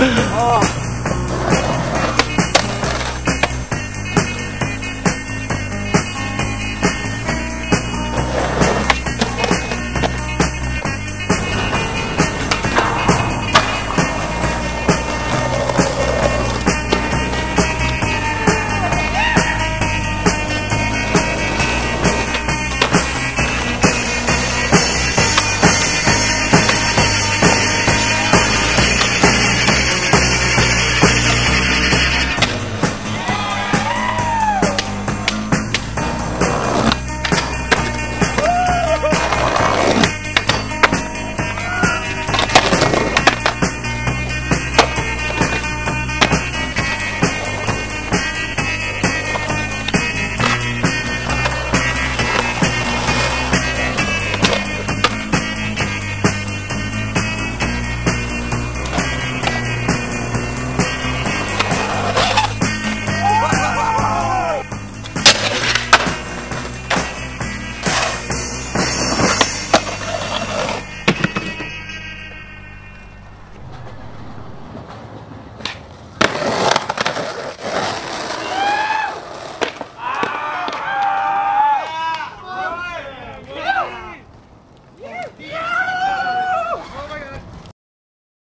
아.